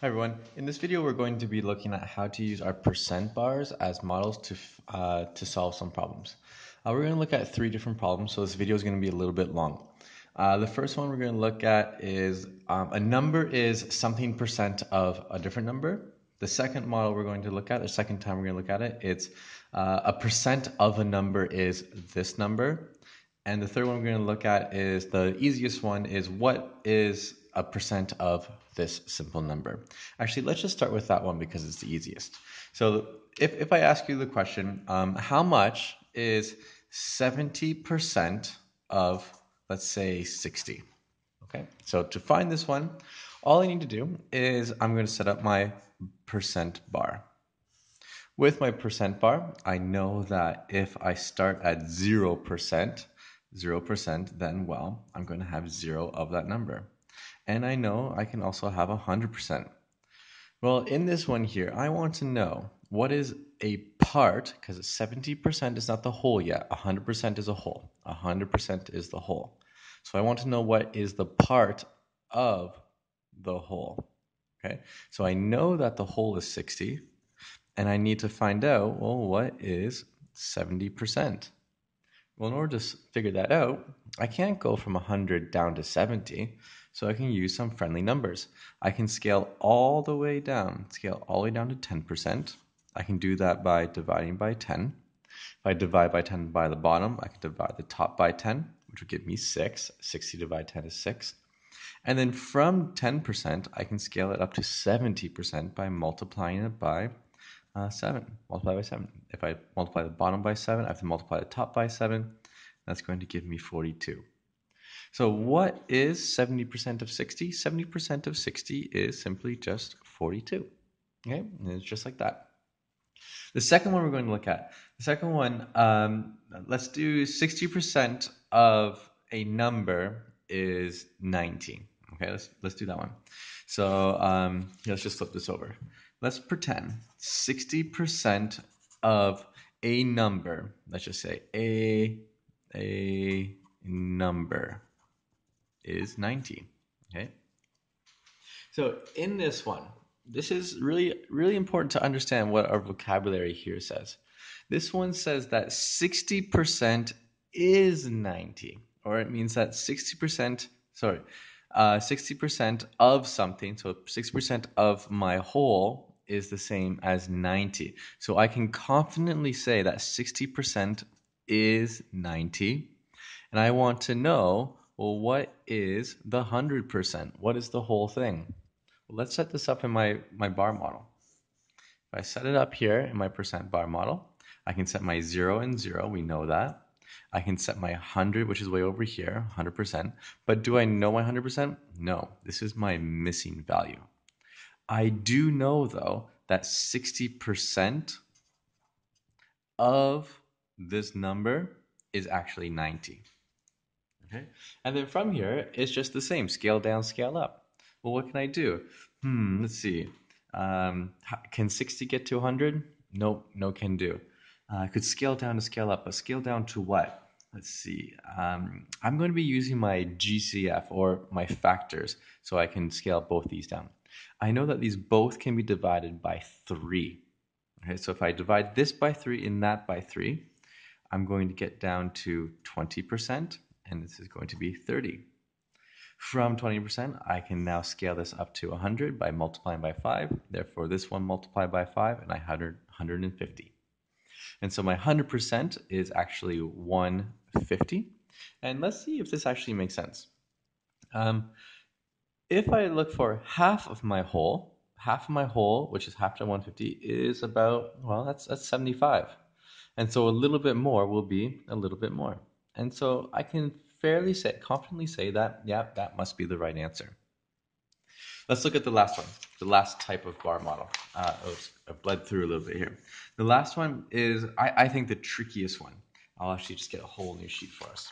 Hi everyone. In this video, we're going to be looking at how to use our percent bars as models to, uh, to solve some problems. Uh, we're going to look at three different problems, so this video is going to be a little bit long. Uh, the first one we're going to look at is um, a number is something percent of a different number. The second model we're going to look at, the second time we're going to look at it, it's uh, a percent of a number is this number. And the third one we're going to look at is the easiest one is what is a percent of this simple number. Actually, let's just start with that one because it's the easiest. So if, if I ask you the question, um, how much is 70% of, let's say, 60? Okay, so to find this one, all I need to do is I'm going to set up my percent bar. With my percent bar, I know that if I start at 0%, 0%, then well, I'm going to have zero of that number. And I know I can also have 100%. Well, in this one here, I want to know what is a part, because 70% is not the whole yet. 100% is a whole. 100% is the whole. So I want to know what is the part of the whole. Okay, so I know that the whole is 60, and I need to find out, well, what is 70%? Well, in order to figure that out, I can't go from 100 down to 70 so I can use some friendly numbers. I can scale all the way down, scale all the way down to 10%. I can do that by dividing by 10. If I divide by 10 by the bottom, I can divide the top by 10, which would give me 6. 60 divided 10 is 6. And then from 10%, I can scale it up to 70% by multiplying it by uh, 7. Multiply by 7. If I multiply the bottom by 7, I have to multiply the top by 7. That's going to give me 42. So what is 70% of 60? 70% of 60 is simply just 42. Okay, and it's just like that. The second one we're going to look at, the second one, um, let's do 60% of a number is 19. Okay, let's, let's do that one. So um, let's just flip this over. Let's pretend 60% of a number, let's just say a, a number is 90. Okay. So in this one, this is really, really important to understand what our vocabulary here says. This one says that 60% is 90, or it means that 60%, sorry, uh, 60% of something, so 60% of my whole is the same as 90. So I can confidently say that 60% is 90. And I want to know well, what is the 100%? What is the whole thing? Well, let's set this up in my, my bar model. If I set it up here in my percent bar model, I can set my 0 and 0, we know that. I can set my 100, which is way over here, 100%. But do I know my 100%? No, this is my missing value. I do know, though, that 60% of this number is actually 90. Okay. And then from here, it's just the same scale down, scale up. Well, what can I do? Hmm, let's see. Um, can 60 get to 100? Nope, no can do. Uh, I could scale down to scale up, but scale down to what? Let's see. Um, I'm going to be using my GCF or my factors so I can scale both these down. I know that these both can be divided by 3. Okay, so if I divide this by 3 and that by 3, I'm going to get down to 20% and this is going to be 30. From 20%, I can now scale this up to 100 by multiplying by 5. Therefore, this one multiplied by 5, and I had 150. And so my 100% is actually 150. And let's see if this actually makes sense. Um, if I look for half of my whole, half of my whole, which is half to 150, is about, well, that's, that's 75. And so a little bit more will be a little bit more. And so I can fairly say, confidently say that, yeah, that must be the right answer. Let's look at the last one, the last type of bar model. Uh, I've bled through a little bit here. The last one is, I, I think, the trickiest one. I'll actually just get a whole new sheet for us.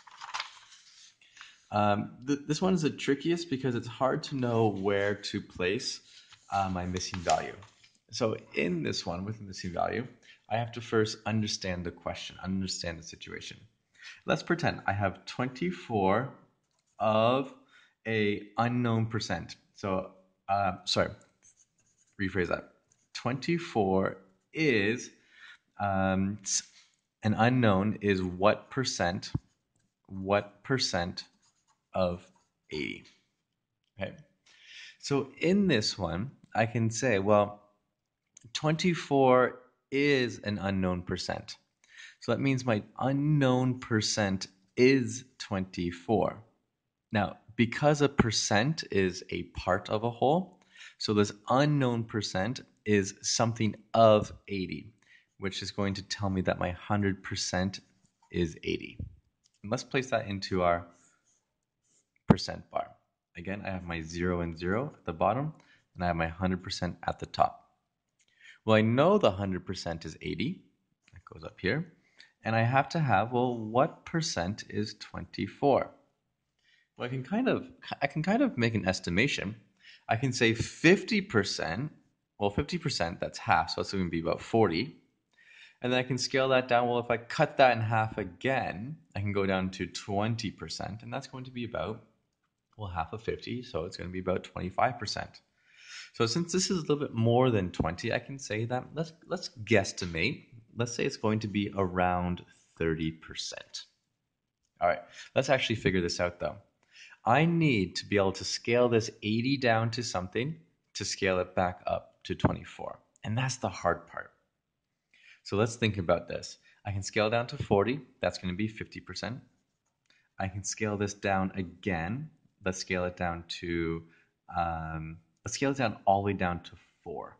Um, th this one is the trickiest because it's hard to know where to place uh, my missing value. So in this one, with the missing value, I have to first understand the question, understand the situation. Let's pretend I have 24 of a unknown percent. So, uh, sorry, rephrase that. 24 is um, an unknown is what percent, what percent of 80. Okay. So in this one, I can say, well, 24 is an unknown percent. So that means my unknown percent is 24. Now, because a percent is a part of a whole, so this unknown percent is something of 80, which is going to tell me that my 100% is 80. And let's place that into our percent bar. Again, I have my 0 and 0 at the bottom, and I have my 100% at the top. Well, I know the 100% is 80. That goes up here. And I have to have, well, what percent is 24? Well, I can kind of, I can kind of make an estimation. I can say 50%, well, 50%, that's half, so that's going to be about 40. And then I can scale that down. Well, if I cut that in half again, I can go down to 20%, and that's going to be about, well, half of 50, so it's going to be about 25%. So since this is a little bit more than 20, I can say that let's let's guesstimate. Let's say it's going to be around 30%. All right, let's actually figure this out though. I need to be able to scale this 80 down to something to scale it back up to 24. And that's the hard part. So let's think about this. I can scale down to 40. That's going to be 50%. I can scale this down again. Let's scale it down to, um, let's scale it down all the way down to 4.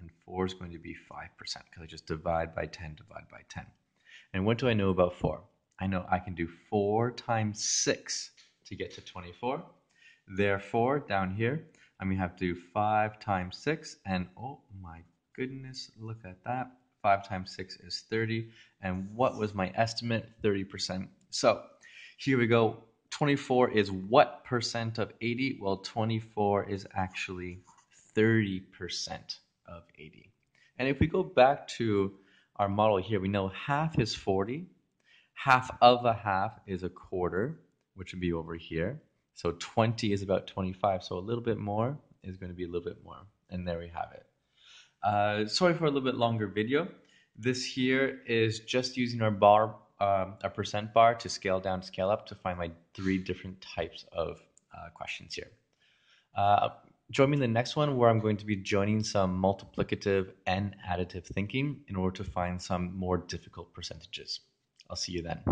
And 4 is going to be 5% because I just divide by 10, divide by 10. And what do I know about 4? I know I can do 4 times 6 to get to 24. Therefore, down here, I'm going to have to do 5 times 6. And oh my goodness, look at that. 5 times 6 is 30. And what was my estimate? 30%. So here we go. 24 is what percent of 80? Well, 24 is actually 30% of 80. And if we go back to our model here, we know half is 40. Half of a half is a quarter which would be over here. So 20 is about 25, so a little bit more is going to be a little bit more. And there we have it. Uh, sorry for a little bit longer video. This here is just using our bar, um, our percent bar to scale down, scale up to find my three different types of uh, questions here. Uh, join me in the next one where I'm going to be joining some multiplicative and additive thinking in order to find some more difficult percentages. I'll see you then.